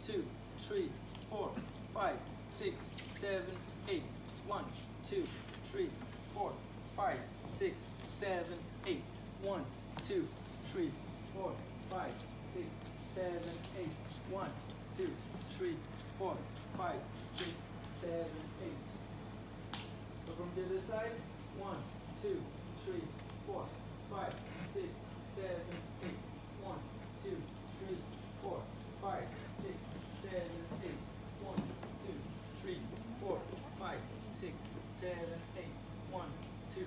two, three, four, five, six, seven, eight. One, two, three, four, five, six, seven, eight. One, two, three, four, five, six, seven, eight. One, two, three, four, five, six, seven, eight. So from the other side, one, two, three, four, five, six, seven, six, seven, eight, one, two.